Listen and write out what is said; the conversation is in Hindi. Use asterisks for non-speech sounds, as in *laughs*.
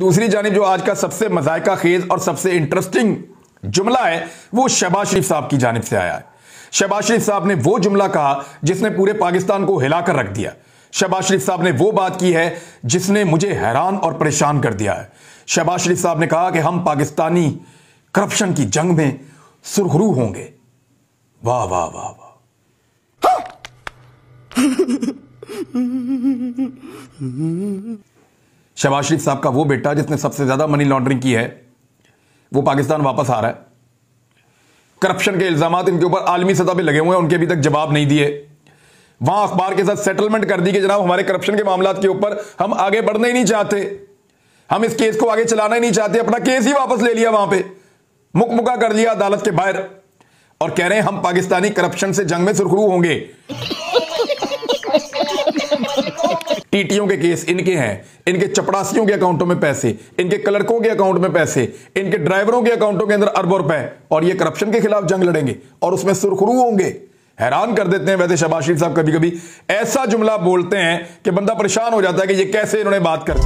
दूसरी जानब जो आज का सबसे मजायका खेज और सबसे इंटरेस्टिंग जुमला है, वो शहबाज शरीफ साहब की जानब से आया है। शहबाज शरीफ साहब ने वो जुमला कहा जिसने पूरे पाकिस्तान को हिलाकर रख दिया। शहबाज शरीफ साहब ने वो बात की है जिसने मुझे हैरान और परेशान कर दिया है। शहबाज शरीफ साहब ने कहा कि हम पाकिस्तानी करप्शन की जंग में सुरखरू होंगे। वाह वाह वाह वाह। *laughs* शहबाज शरीफ साहब का वो बेटा जिसने सबसे ज़्यादा मनी लॉन्ड्रिंग की है, वो पाकिस्तान वापस आ रहा है। करप्शन के इल्ज़ाम इनके ऊपर आलमी सतह पे लगे हुए हैं, उनके अभी तक जवाब नहीं दिए। वहाँ अखबार के साथ सेटलमेंट कर दी कि जनाब, हमारे करप्शन के मामला के ऊपर हम आगे बढ़ना ही नहीं चाहते। हम इस केस को आगे चलाना ही नहीं चाहते, अपना केस ही वापस ले लिया वहाँ पे। मुकमुका कर लिया अदालत के बाहर। और कह रहे हैं, हम पाकिस्तानी करप्शन से जंग में सुरखरू होंगे। टीटीओ के केस इनके हैं, इनके चपड़ासियों के अकाउंटों में पैसे, इनके क्लर्कों के अकाउंट में पैसे, इनके ड्राइवरों के अकाउंटों के अंदर अरबों रुपए और ये करप्शन के खिलाफ जंग लड़ेंगे और उसमें सुरखरू होंगे। हैरान कर देते हैं वैसे शबाज शरीफ साहब कभी कभी ऐसा जुमला बोलते हैं कि बंदा परेशान हो जाता है कि ये कैसे इन्होंने बात कर